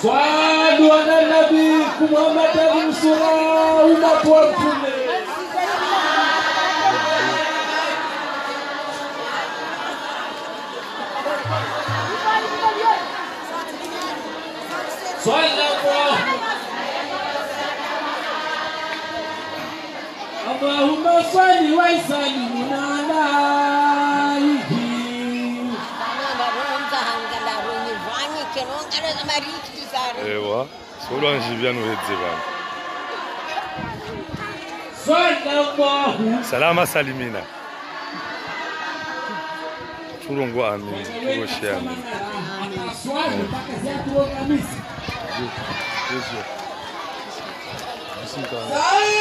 Fado Ananabi com a meta de Mussolar, uma porta Só na porta. A barra só de vai sair na Maria. ewa solwanjivyanule dzivani salama salimina. Tulungu amini tugoshi amini Thank you.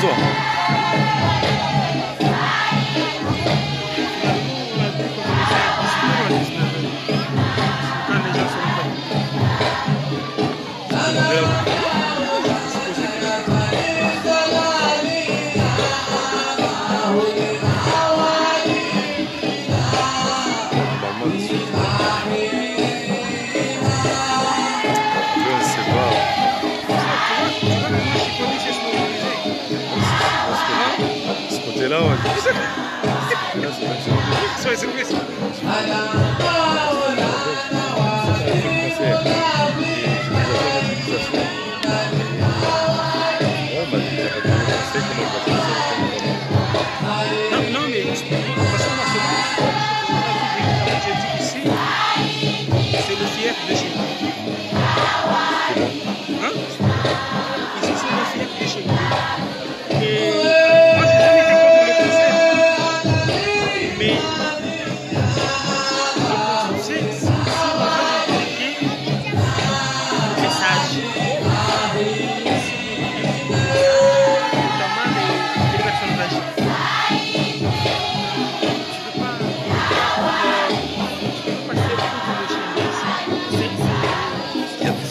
坐 Não, só isso mesmo.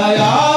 Jaya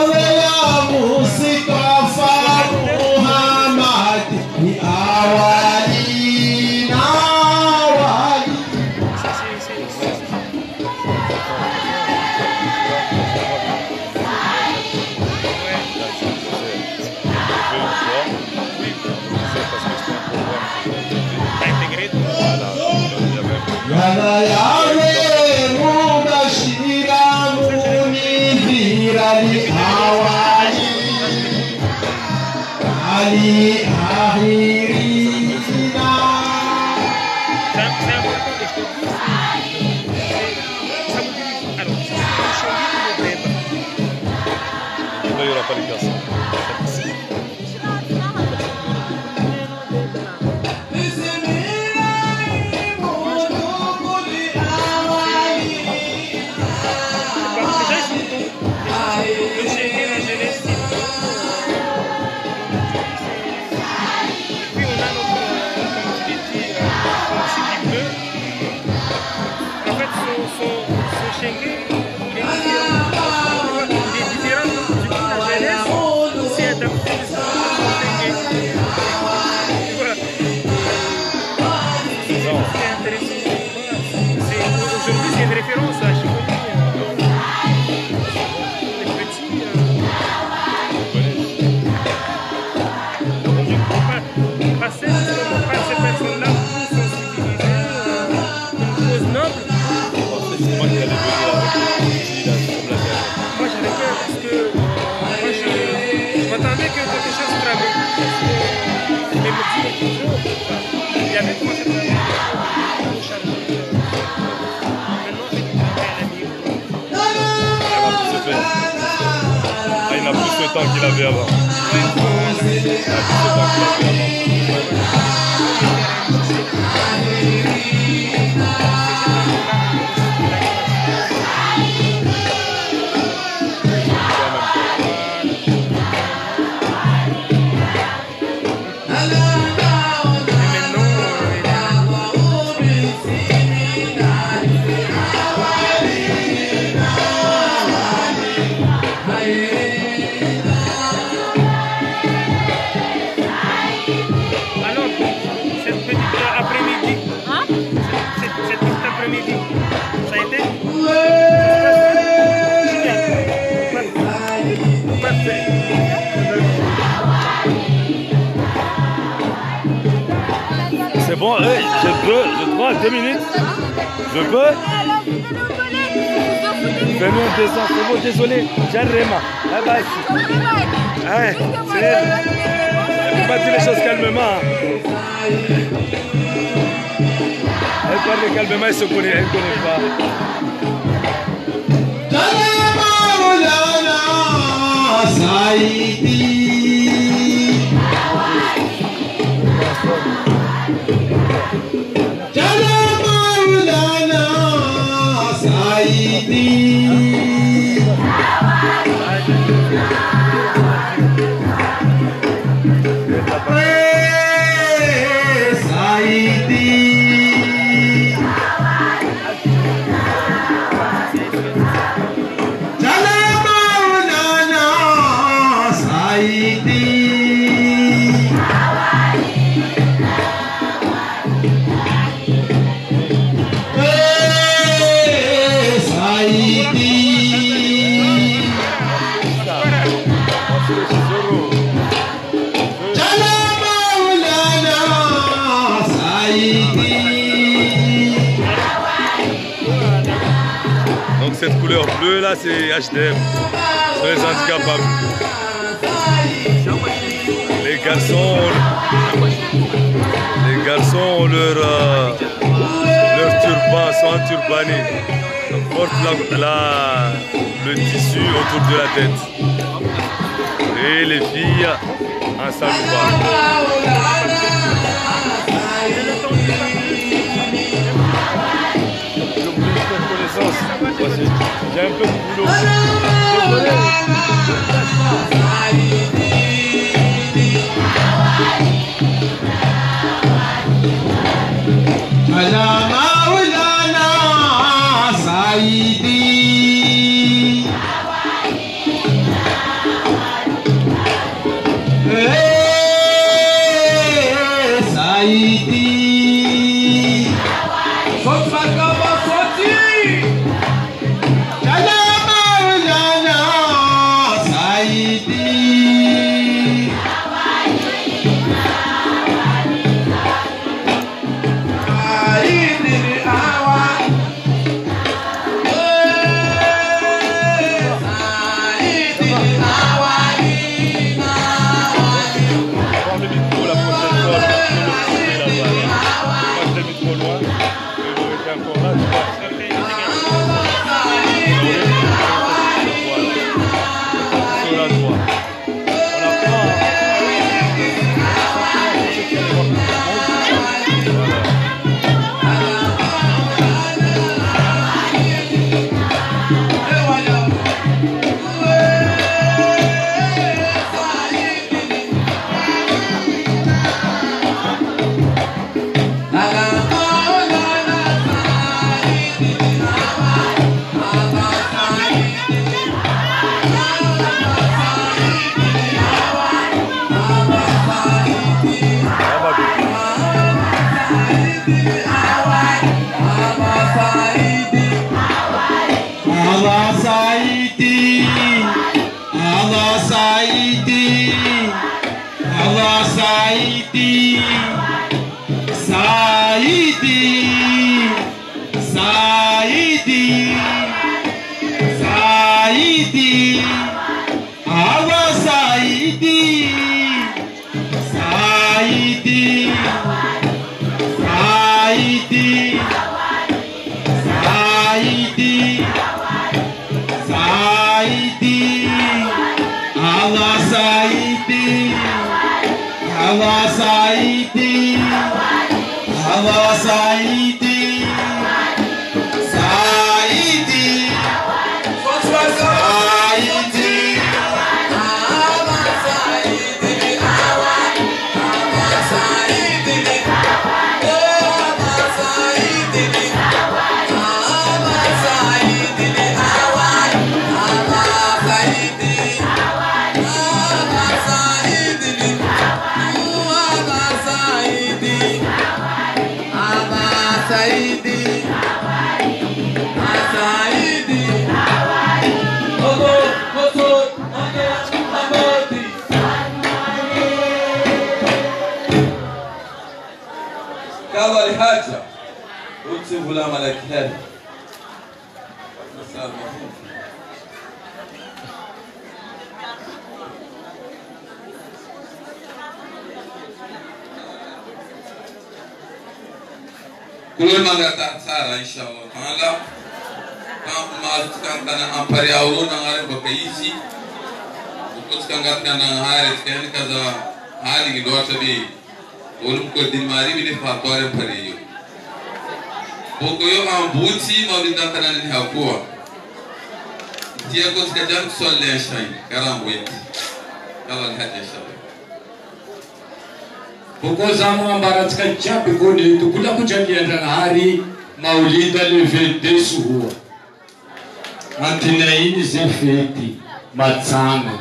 Pirosa le temps qu'il avait avant. Ouais. Bon, hey, je peux, je crois, deux minutes. Je peux? Fais-nous descend, ah bah, c'est bon, désolé. Jarrema. Bye bye. Hey, c'est... faut pas dire les choses calmement. Hein. Elle parle calmement, elle se connaît, elle connaît pas. cette couleur bleue là, c'est HDM. Très handicapable. Les garçons, ont... les garçons ont leur, euh, leur turban, sont turbanés. Ils portent la, le tissu autour de la tête. Et les filles en salut J'ai un peu de boulot. Saidi, Saidi, Saidi, Saidi, Awa Saidi. sair. قلت غلام على كلاب كل ما قطعت سارة إن شاء الله تعالى كان ما كان كان أمبري أولو نعرف بكيسي وكنت كان قط كان عارف كان كذا hali gidota be wolum ko dimari bine fatore pariyo boko Bokoyo ambuti mabinda kanani hakuwa. Tia kotika jan solen shine karam wet. Kala hadi shabe. Boko zamu ambaratika chapi kone tukula kujakienda na hari maulida levedesu huwa. Antinaini zefeti matsanga.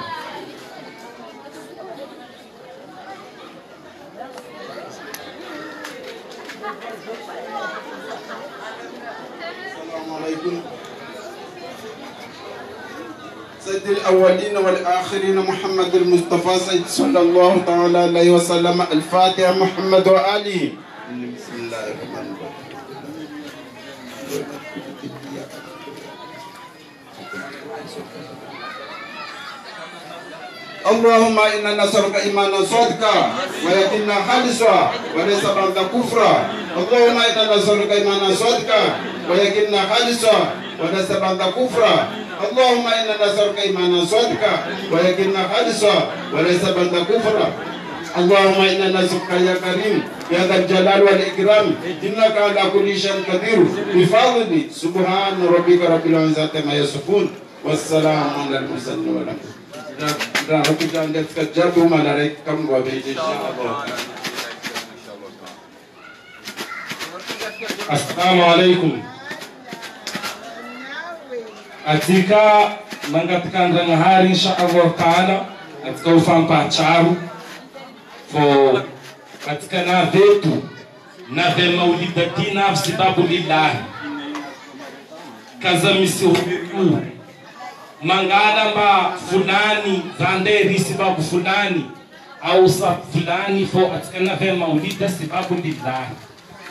الأولين والآخرين محمد المصطفى سيد صلى الله تعالى عليه وسلم الفاتحة محمد وآله. بسم الله الرحمن اللهم إنا نسألك إيمانا صادقا ويقينا خالصا وليس بعد كفرا. اللهم إنا نسألك إيمانا صادقا ويقينا خالصا ونسبا كفرا. اللهم إنا نسألك إيمانا صادقا ويقينا خالصا ونسبا كفرا. اللهم إنا نسألك يا كريم يا ذا الجلال والإكرام إنك على كل شيء قدير. بفضل سبحان ربك رب العزة ما يصفون. والسلام على المرسلين والحمد لله. رب العالمين تكجبوا ملائكة وبيت إن شاء الله Assalamu alaikum. atika nangatikandranga hari insha allah taala atika ufampahatraro fo katika nave eto nave maulida ty navy sitabu lilahy kaza misy mangala mba fulani zande risi babu fulani au sa fulani fo atika nave maulida sitabu lilahy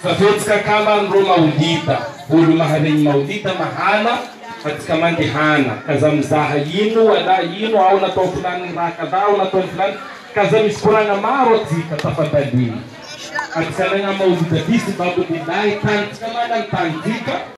safetika kamba nro maulida olo mahareny maulida mahala katika hatutamani hana kaza mzaha yinu wala yinu au natoa fulani raha kadhaa au natoa fulani kaza misy maro tika tafadadini katika maozy dadisy babobilahy tany tsy kamanany tany dika